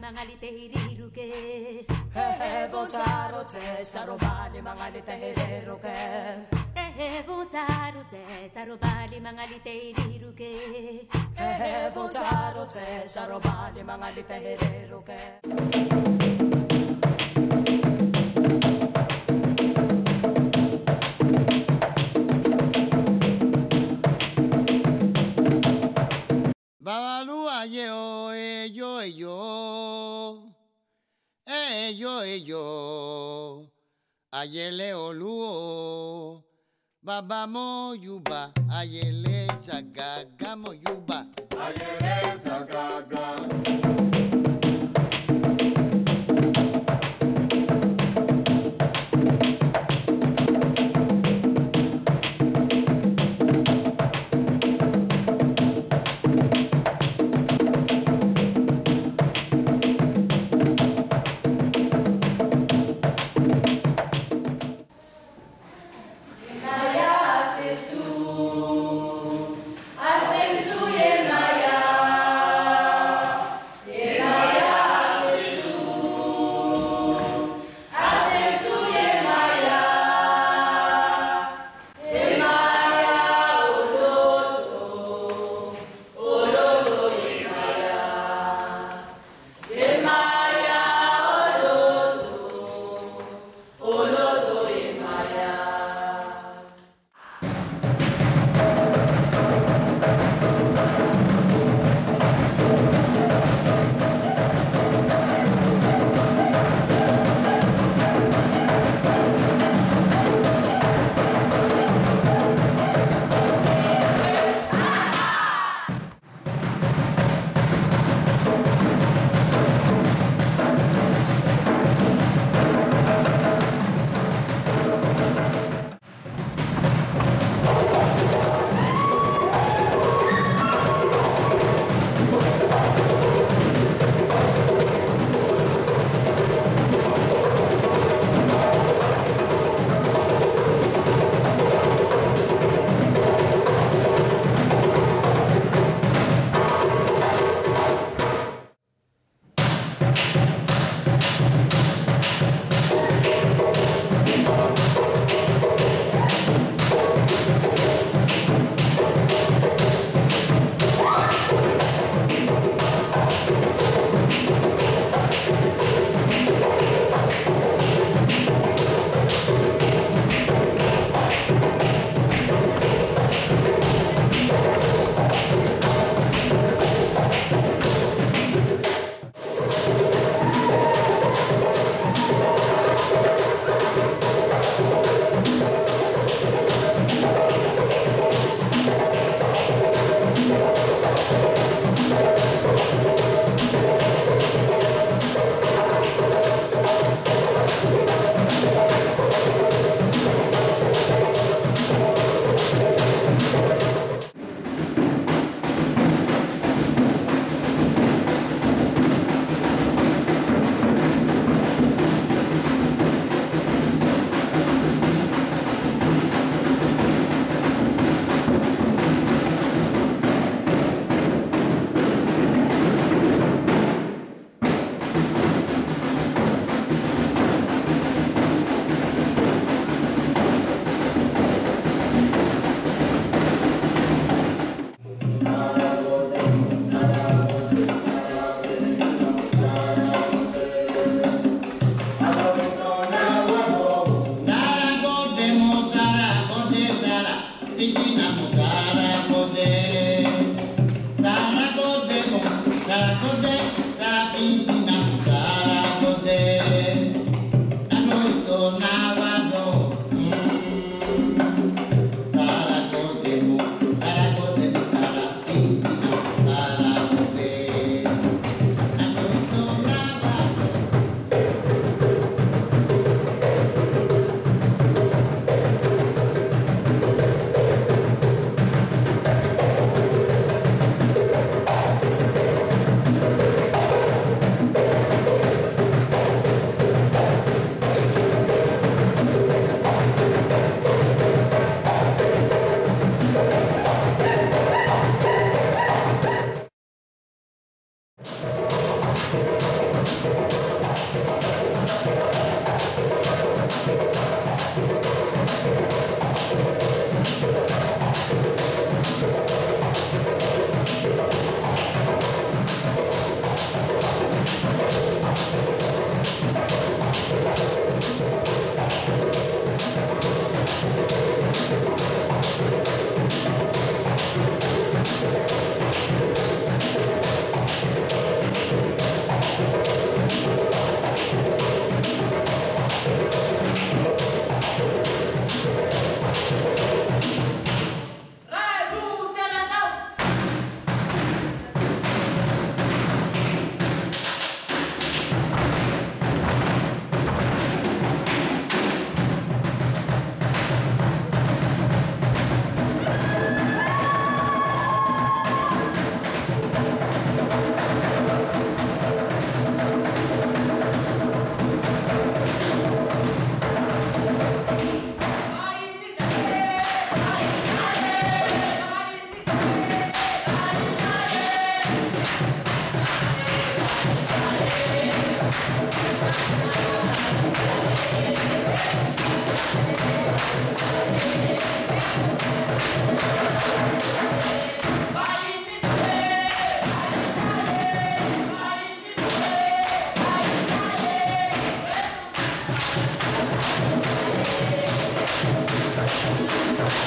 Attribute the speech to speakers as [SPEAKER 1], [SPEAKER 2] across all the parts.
[SPEAKER 1] mangalite hiriruke
[SPEAKER 2] He he votaro te sarobali mangalite hiriruke
[SPEAKER 1] He he votaro te sarobali mangalite hiriruke
[SPEAKER 2] He he votaro te sarobali mangalite hiriruke
[SPEAKER 3] Babalúa eh, yo, eh, yo, ayele oluo, baba mo yuba, ayele sagaga mo yuba.
[SPEAKER 4] Ayele sagaga.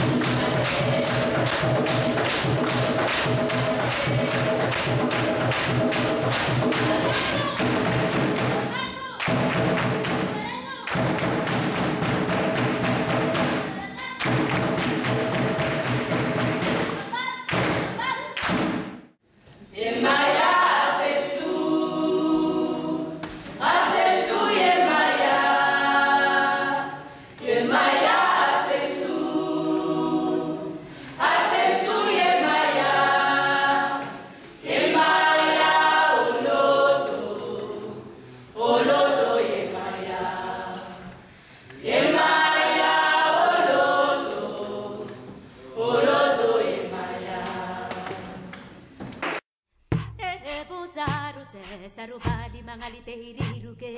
[SPEAKER 2] Thank you.
[SPEAKER 1] Sa robali mga litehiriru ke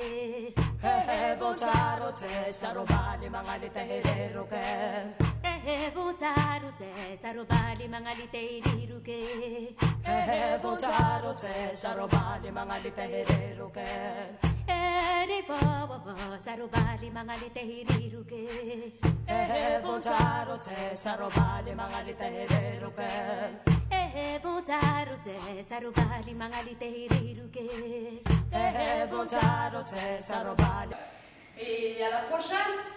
[SPEAKER 2] He vontaro te sa robali mga liteherero ke
[SPEAKER 1] He vontaro te sa robali mga litehiriru ke
[SPEAKER 2] He vontaro te sa robali mga liteherero ke
[SPEAKER 1] Ere fo sa robali mga litehiriru ke
[SPEAKER 2] He vontaro te sa robali mga liteherero ke
[SPEAKER 1] He Evo taro te saro hiriruke
[SPEAKER 2] Evo taro te saro
[SPEAKER 5] bali E alla prochaine